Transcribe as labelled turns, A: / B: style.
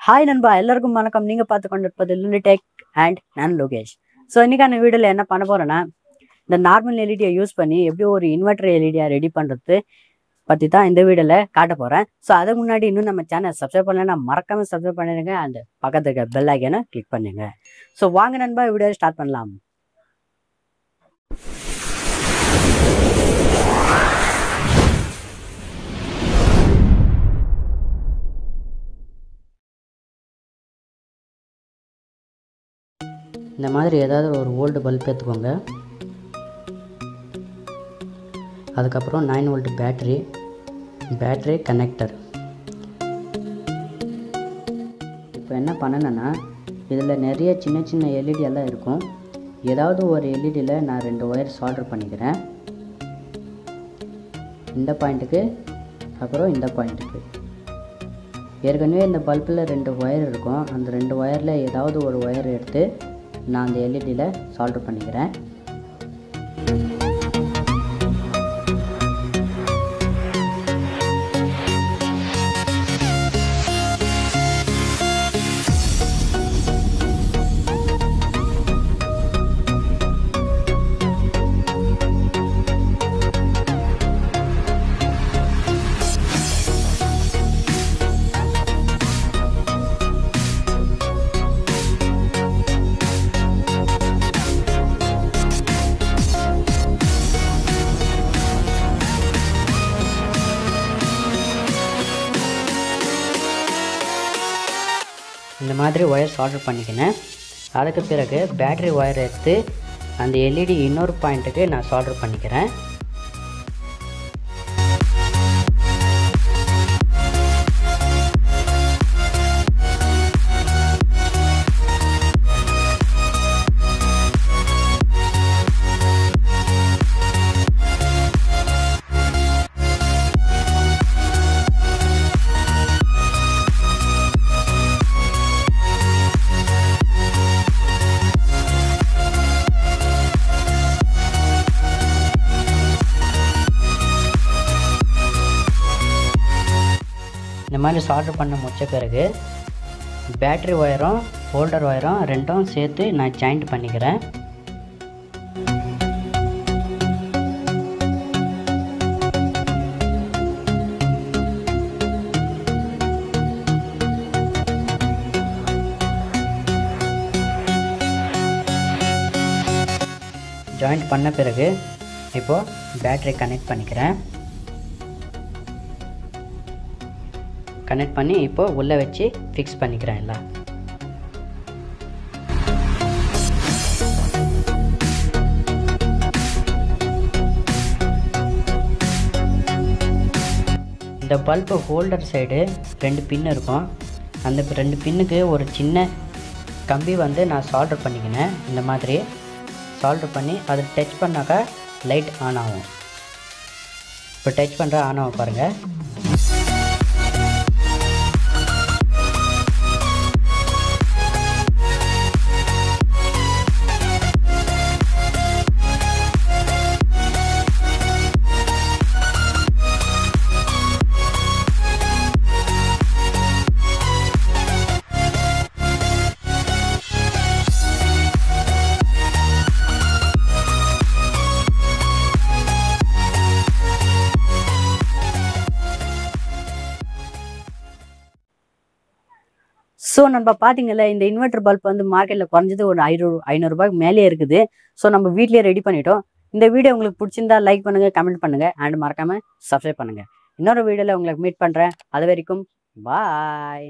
A: Hi நண்பா எல்லாருக்கும் வணக்கம். நீங்கள் பார்த்து கொண்டிருப்பது லுனிடெக் அண்ட் நான் லோகேஷ். ஸோ இன்றைக்கான வீடியோவில் என்ன பண்ண போகிறேன்னா இந்த நார்மல் எல்இடியை யூஸ் பண்ணி எப்படி ஒரு இன்வெர்டர் எல்இடியை ரெடி பண்ணுறது பற்றி தான் இந்த வீடியோவில் காட்ட போகிறேன் ஸோ அதுக்கு முன்னாடி இன்னும் நம்ம சேனல் சப்ஸ்கிரைப் பண்ணலைன்னா மறக்காமல் சப்ஸ்கிரைப் பண்ணிடுங்க அண்ட் பக்கத்துல இருக்க பெல் ஐக்கனை கிளிக் பண்ணுங்க. ஸோ வாங்க நண்பா வீடியோ ஸ்டார்ட் பண்ணலாம். இந்த மாதிரி ஏதாவது ஒரு ஓல்டு பல்ப் எடுத்துக்கோங்க அதுக்கப்புறம் nine volt battery battery connector இப்போ என்ன பண்ணணுன்னா இதில் நிறைய சின்ன சின்ன எல்இடி எல்லாம் இருக்கும். ஏதாவது ஒரு எல்இடியில் நான் ரெண்டு ஒயர் சால்டர் பண்ணிக்கிறேன். இந்த பாயிண்ட்டுக்கு அப்புறம் இந்த பாயிண்ட்டுக்கு ஏற்கனவே இந்த பல்பில் ரெண்டு ஒயர் இருக்கும். அந்த ரெண்டு ஒயரில் ஏதாவது ஒரு ஒயர் எடுத்து நான் அந்த எல்இடியில் சால்ட்ரு பண்ணிக்கிறேன். இந்த மாதிரி ஒயர்ஸ் ஆர்டர் பண்ணிக்கினேன். அதுக்கு பிறகு பேட்டரி ஒயர் எடுத்து அந்த எல்இடி இன்னொரு பாயிண்ட்டுக்கு நான் சால்டர் பண்ணிக்கிறேன். இந்த மாதிரி சால்டர் பண்ண முடிச்ச பிறகு பேட்டரி ஒயரும் ஹோல்டர் ஒயரும் ரெண்டும் சேர்த்து நான் ஜாயிண்ட் பண்ணிக்கிறேன். ஜாயிண்ட் பண்ண பிறகு இப்போது பேட்டரி கனெக்ட் பண்ணிக்கிறேன். கனெக்ட் பண்ணி இப்போது உள்ளே வச்சு ஃபிக்ஸ் பண்ணிக்கிறேன் எல்லாம். இந்த பல்பு ஹோல்டர் சைடு ரெண்டு பின் இருக்கும். அந்த ரெண்டு பின்னுக்கு ஒரு சின்ன கம்பி வந்து நான் சால்டர் பண்ணிக்கினேன். இந்த மாதிரி சால்டர் பண்ணி அதை டச் பண்ணாக்கா லைட் ஆன் ஆகும். இப்போ டச் பண்ணுற ஆன் ஆகும் பாருங்கள் ஸோ நம்ம பார்த்தீங்கல்ல இந்த இன்வெர்டர் பல்ப் வந்து மார்க்கெட்டில் குறைஞ்சது ஒரு ஐநூறு ஐநூறுரூபாய்க்கு மேலே இருக்குது. ஸோ நம்ம வீட்லேயே ரெடி பண்ணிட்டோம். இந்த வீடியோ உங்களுக்கு பிடிச்சிருந்தா லைக் பண்ணுங்கள் கமெண்ட் பண்ணுங்கள் அண்ட் மறக்காமல் சப்ஸ்கிரைப் பண்ணுங்கள் இன்னொரு வீடியோவில் உங்களுக்கு மீட் பண்ணுறேன் அது வரைக்கும் பாய்